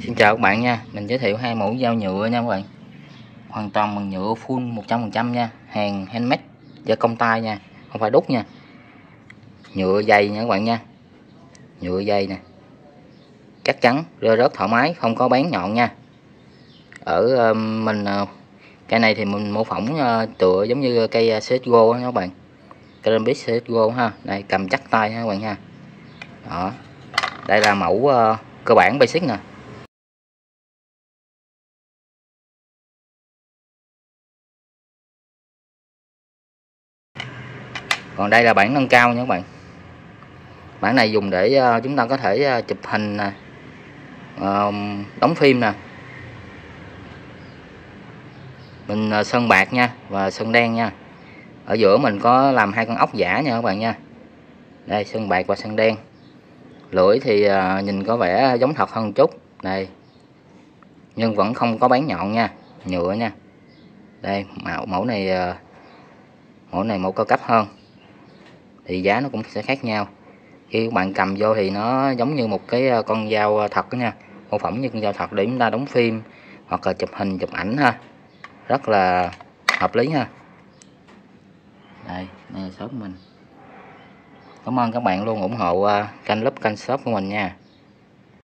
Xin chào các bạn nha, mình giới thiệu hai mẫu dao nhựa nha các bạn. Hoàn toàn bằng nhựa full 100% nha. Hàng handmade gia công tay nha, không phải đúc nha. Nhựa dày nha các bạn nha. Nhựa dày nè. Chắc chắn, rơi rớt thoải mái, không có bán nhọn nha. Ở ờ, mình Cái Cây này thì mình mô phỏng ờ, tựa giống như cây CSGO nha các bạn. Columbus CSGO ha. Đây cầm chắc tay nha các bạn nha Đó. Đây là mẫu cơ bản basic nè. Còn đây là bản nâng cao nha các bạn. Bản này dùng để ờ, chúng ta có thể ờ, chụp hình nè đóng phim nè. Mình ờ, sơn bạc nha và sơn đen nha. Ở giữa mình có làm hai con ốc giả nha các bạn nha. Đây, sơn bạc và sơn đen. Lưỡi thì nhìn có vẻ giống thật hơn chút. Đây. Nhưng vẫn không có bán nhọn nha, nhựa nha. Đây mẫu mẫu này mẫu này mẫu cao cấp hơn thì giá nó cũng sẽ khác nhau. Khi các bạn cầm vô thì nó giống như một cái ờ, con dao ờ, thật đó nha. Mô phỏng như con dao thật để chúng ta đóng phim hoặc là chụp hình, chụp ảnh ha. Rất là hợp lý ha. Đây này shop của mình. Cảm ơn các bạn luôn ủng hộ ờ, kênh lớp kênh shop của mình nha.